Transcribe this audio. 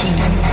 新。